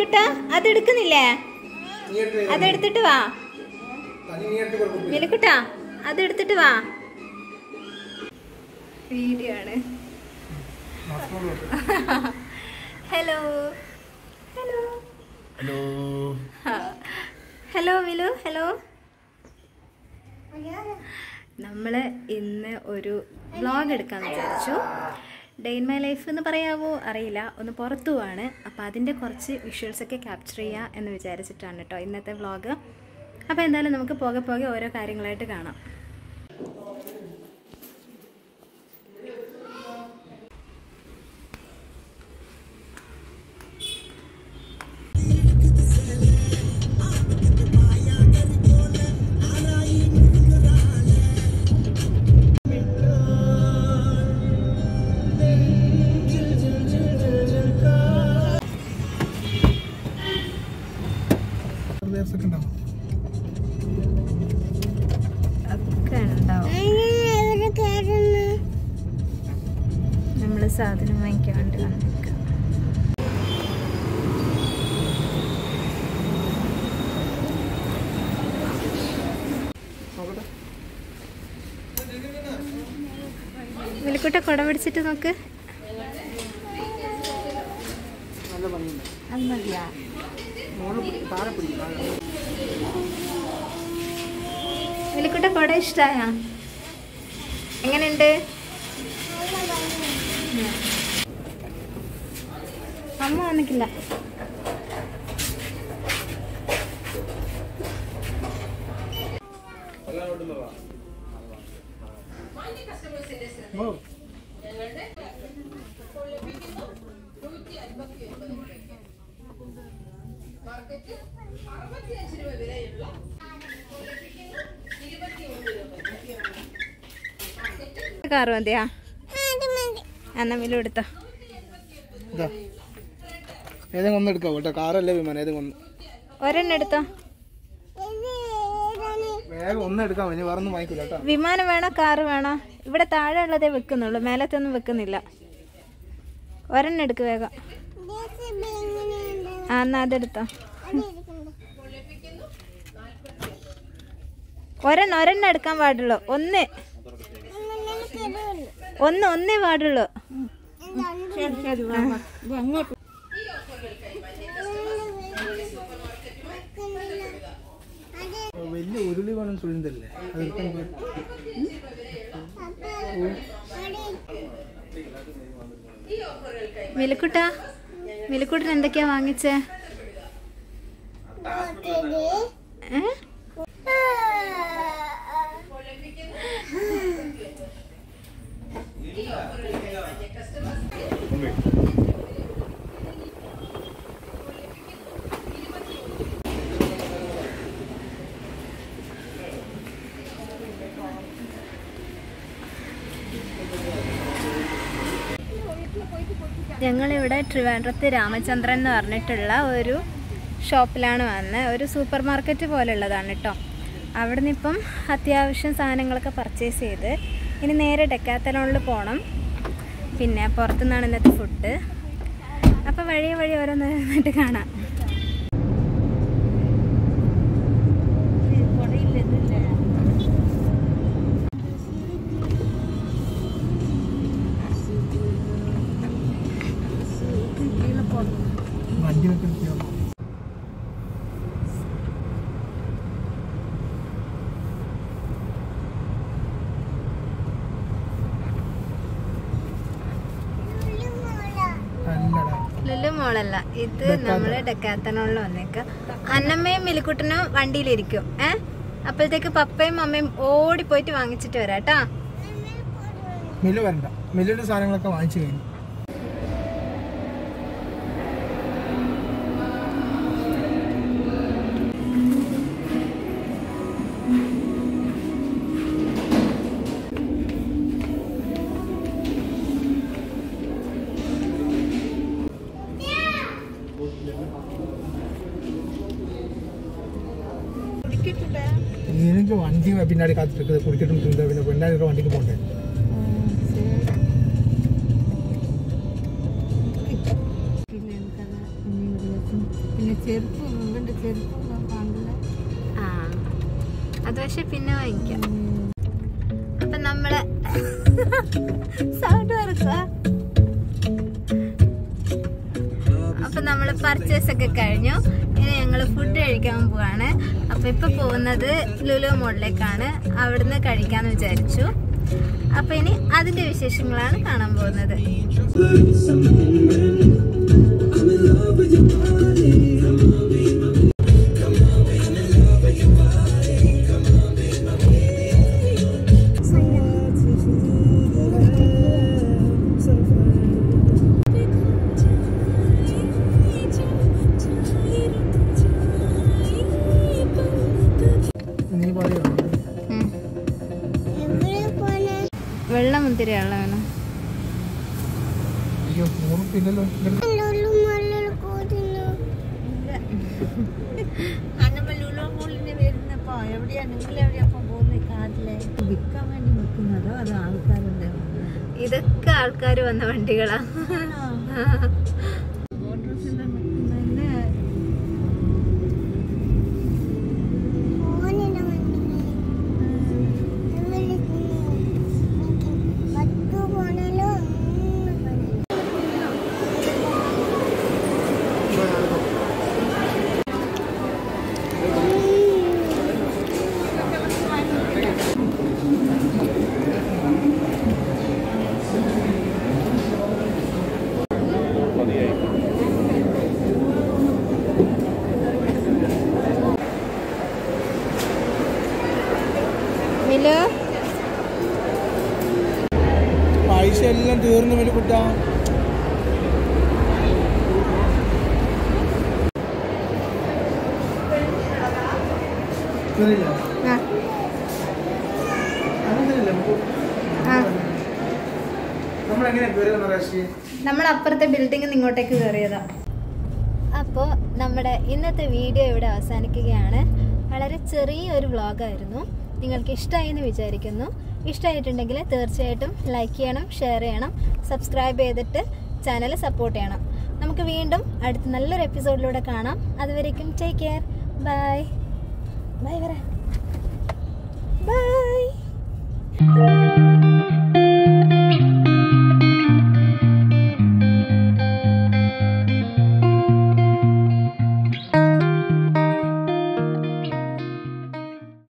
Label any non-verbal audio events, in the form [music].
മിലുക്കുട്ട അതെടുക്കുന്നില്ലേ നീ എടുത്ത് അതെടുത്തിട്ട് വാ. അത് എടുത്തിട്ട് അതെടുത്തിട്ട് വാ. വീഡിയോ ആണ് hello. Hello. Hello. Hello Milu hello. നമ്മൾ ഇന്ന് ഒരു വ്ളോഗ് എടുക്കാൻ വിചാരിച്ചു. ഡേ ഇൻ മൈ ലൈഫ് എന്ന് പറയാവോ? അറിയില്ല. ഒന്ന് പുറത്തു പോവാണ്. അപ്പോൾ അതിന്റെ കുറച്ച് വിഷ്വൽസൊക്കെ ക്യാപ്ചർ ചെയ്യുക എന്ന് വിചാരിച്ചിട്ടാണ് കേട്ടോ ഇന്നത്തെ വ്ളോഗ് അപ്പോൾ എന്തായാലും നമുക്ക് പോകെ പോകെ ഓരോ കാര്യങ്ങളായിട്ട് കാണാം. ഉണ്ടാവും. ഒക്കെ ഉണ്ടാവും. നമ്മൾ സാധനം വാങ്ങിക്കാൻ വേണ്ടി വന്നേക്കാം. നോക്കട്ടെ കൊട പിടിച്ചിട്ട് നോക്ക്. അത് മതിയാ. വിലക്കുട്ട കുട ഇഷ്ടായ എങ്ങനെയുണ്ട്. അമ്മ വന്നിക്കില്ല ഓ കാറ് മതിയാ? എന്നാ മിലു എടുത്തോ. ഏതെങ്കിലും ഒന്ന് എടുക്കാം കേട്ടോ? കാറല്ലേ വിമാനം ഏതെങ്കിലും ഒന്ന്. ഒരെണ്ണം എടുത്തോ. വേഗം ഒന്ന് എടുക്കാം ഇനി വേറെ ഒന്നും വാങ്ങിക്കില്ല കേട്ടോ. വിമാനം വേണോ? കാറ് വേണോ? ഇവിടെ താഴെ ഉള്ളതേ വെക്കുന്നുള്ളൂ മേലത്തൊന്നും വെക്കുന്നില്ല. ഒരെണ്ണം എടുക്ക് വേഗം. ആ എന്നാ അതെടുത്തോ ഒരെണ്ണം ഒരെണ്ണം എടുക്കാൻ പാടുള്ളൂ. ഒന്ന്. ഒന്ന് ഒന്നേ പാടുള്ളൂ. വലിയ ഉരുളി വേണം ചുഴിന്തല്ലേ മിലുക്കുട്ട മിലുക്കുട്ടൻ എന്തൊക്കെയാ വാങ്ങിച്ചേ? ഏ? ഞങ്ങളിവിടെ ട്രിവാൻഡ്രത്ത് രാമചന്ദ്രൻ എന്ന് പറഞ്ഞിട്ടുള്ള ഒരു ഷോപ്പിലാണ് വന്നത്. ഒരു സൂപ്പർ മാർക്കറ്റ് പോലുള്ളതാണ് കേട്ടോ അവിടെ നിന്നിപ്പം അത്യാവശ്യം സാധനങ്ങളൊക്കെ പർച്ചേസ് ചെയ്ത് ഇനി നേരെ ഡെക്കാത്തലോണിൽ പോകണം പിന്നെ പുറത്തുനിന്നാണ് ഇന്നത്തെ ഫുഡ് അപ്പോൾ വഴി വഴി ഓരോന്ന് കാണാം. മോളല്ല. ഇത് നമ്മൾ ഡെക്കാത്തനോളിൽ വന്നേക്ക. അന്നമ്മയും മിലിക്കുട്ടനും വണ്ടിയിലിരിക്കും. ഏ? അപ്പോഴത്തേക്ക് പപ്പയും അമ്മയും ഓടി പോയിട്ട് വാങ്ങിച്ചിട്ട് വരാം മില്ലു മിലു വരണ്ട. മില്ലിന്റെ സാധനങ്ങളൊക്കെ വാങ്ങിച്ചു കഴിഞ്ഞു. എനിക്ക് വണ്ടി പിന്നാടി കാത്തിട്ട് കുടിക്കട്ടും തിന്നാ പിന്നെ பின்னாடி വണ്ടിക്ക് வண்டிக்கு போட்டேன் അത് പക്ഷെ പിന്നെ വാങ്ങിക്കാം. അപ്പൊ നമ്മൾ സൗണ്ട് വറക്കുക അപ്പൊ നമ്മൾ പർച്ചേസ് ഒക്കെ കഴിഞ്ഞു. ഇനി ഞങ്ങൾ ഫുഡ് കഴിക്കാൻ അപ്പൊ ഇപ്പൊ പോകുന്നത് ലുലു മോളിലേക്കാണ്. അവിടുന്ന് കഴിക്കാന്ന് വിചാരിച്ചു. അപ്പൊ ഇനി അതിന്റെ വിശേഷങ്ങളാണ് കാണാൻ പോകുന്നത്. നീ [laughs] അത് ആൾക്കാരുടെ ഇതൊക്കെ ആൾക്കാർ വന്ന വണ്ടികളാ? [laughs] മിലു പൈസ എല്ലാം തീർന്നു വലിയ കുട്ടാ നമ്മളപ്പുറത്തെ ബിൽഡിംഗ് ഇങ്ങോട്ടേക്ക് കയറിയതാ. അപ്പോൾ നമ്മുടെ ഇന്നത്തെ വീഡിയോ ഇവിടെ അവസാനിക്കുകയാണ്. വളരെ ചെറിയ ഒരു വ്ളോഗായിരുന്നു നിങ്ങൾക്ക് ഇഷ്ടമായി എന്ന് വിചാരിക്കുന്നു. ഇഷ്ടമായിട്ടുണ്ടെങ്കിൽ തീർച്ചയായിട്ടും ലൈക്ക് ചെയ്യണം ഷെയർ ചെയ്യണം സബ്സ്ക്രൈബ് ചെയ്തിട്ട് ചാനൽ സപ്പോർട്ട് ചെയ്യണം. നമുക്ക് വീണ്ടും അടുത്ത നല്ലൊരു എപ്പിസോഡിലൂടെ കാണാം. അതുവരേക്കും ടേക്ക് കെയർ ബൈ ബൈ വരാ.